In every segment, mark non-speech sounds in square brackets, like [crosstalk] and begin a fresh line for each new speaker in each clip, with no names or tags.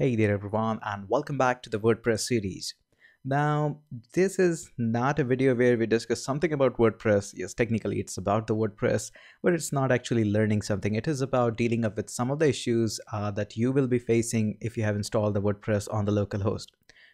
Hey there everyone and welcome back to the WordPress series. Now, this is not a video where we discuss something about WordPress. Yes, technically it's about the WordPress, but it's not actually learning something. It is about dealing up with some of the issues uh, that you will be facing if you have installed the WordPress on the local host.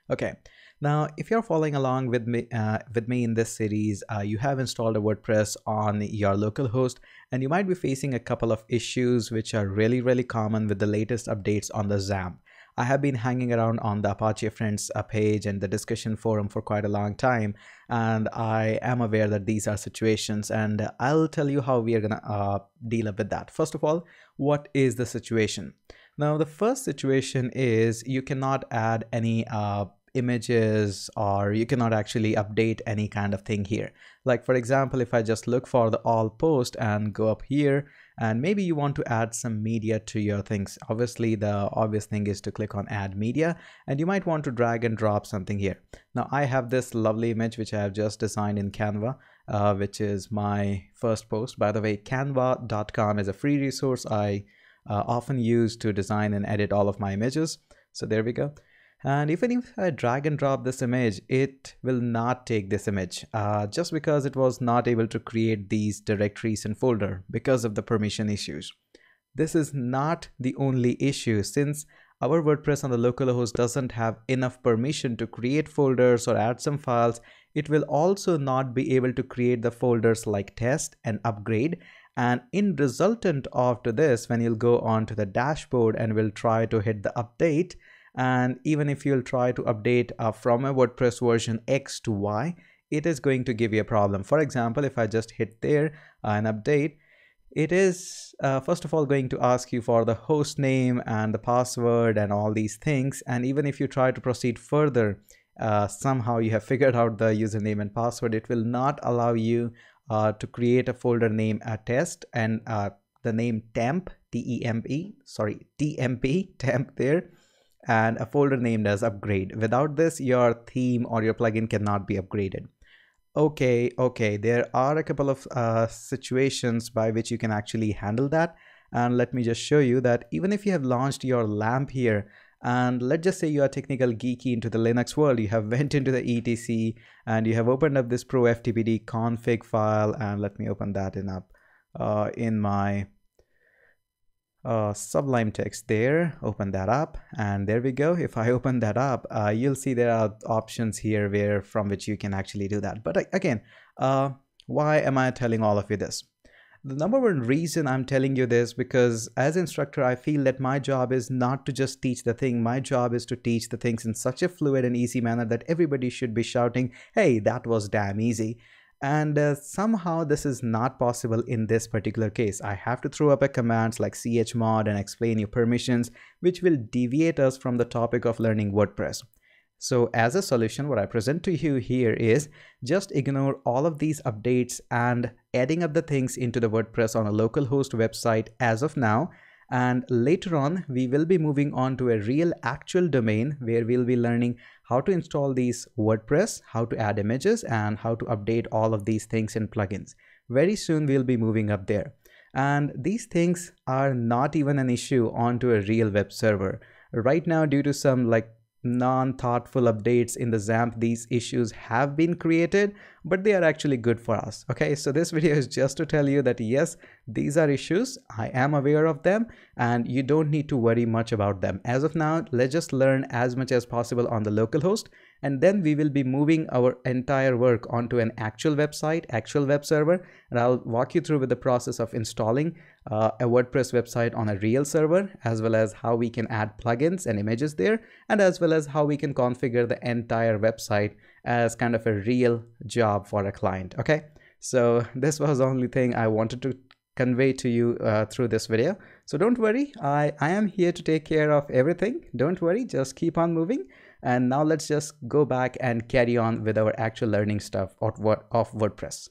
Okay, now, if you're following along with me uh, with me in this series, uh, you have installed a WordPress on your local host, and you might be facing a couple of issues which are really, really common with the latest updates on the XAMPP. I have been hanging around on the Apache Friends uh, page and the discussion forum for quite a long time, and I am aware that these are situations, and I'll tell you how we are gonna uh, deal with that. First of all, what is the situation? Now, the first situation is you cannot add any uh, images or you cannot actually update any kind of thing here. Like for example, if I just look for the all post and go up here and maybe you want to add some media to your things. Obviously, the obvious thing is to click on add media and you might want to drag and drop something here. Now I have this lovely image which I have just designed in Canva, uh, which is my first post. By the way, canva.com is a free resource I uh, often use to design and edit all of my images. So there we go and even if I drag and drop this image it will not take this image uh, just because it was not able to create these directories and folder because of the permission issues. This is not the only issue since our WordPress on the local host doesn't have enough permission to create folders or add some files. It will also not be able to create the folders like test and upgrade and in resultant after this when you'll go on to the dashboard and will try to hit the update and even if you'll try to update uh, from a WordPress version X to Y it is going to give you a problem. For example if I just hit there uh, and update it is uh, first of all going to ask you for the host name and the password and all these things. And even if you try to proceed further uh, somehow you have [laughs] figured out the username and password it will not allow you uh, to create a folder name a test and uh, the name temp t-e-m-p sorry tmp [laughs] temp there and a folder named as upgrade. Without this, your theme or your plugin cannot be upgraded. Okay, okay, there are a couple of uh, situations by which you can actually handle that. And let me just show you that even if you have launched your LAMP here, and let's just say you are technical geeky into the Linux world, you have [laughs] went into the etc and you have opened up this ProFTPD config file and let me open that in up uh, in my uh, Sublime text there, open that up and there we go. If I [laughs] open that up, uh, you'll see there are options here where from which you can actually do that. But again, uh, why am I telling all of you this? The number one reason I'm telling you this because as instructor, I feel that my job is not to just teach the thing. My job is to teach the things in such a fluid and easy manner that everybody should be shouting, hey, that was damn easy and uh, somehow this is not possible in this particular case. I have to throw up a commands like chmod and explain your permissions, which will deviate us from the topic of learning WordPress. So as a solution, what I present to you here is just ignore all of these updates and adding up the things into the WordPress on a local host website as of now and later on we will be moving on to a real actual domain where we'll be learning how to install these WordPress, how to add images and how to update all of these things in plugins. Very soon we'll be moving up there. And these things are not even an issue onto a real web server. Right now due to some like non-thoughtful updates in the XAMPP, these issues have been created, but they are actually good for us. Okay, so this [laughs] video is just to tell you that yes, these are issues. I am aware of them and you don't need to worry much about them. As of now, let's just learn as much as possible on the local host and then we will be moving our entire work onto an actual website, actual web server. And I'll walk you through with the process of installing uh, a WordPress website on a real server, as well as how we can add plugins and images there, and as well as how we can configure the entire website as kind of a real job for a client. Okay. So [laughs] this was the only thing I wanted to convey to you uh, through this video. So don't worry, I, I am here to take care of everything. Don't worry, just keep on moving. And now let's just go back and carry on with our actual learning stuff of, WordPress.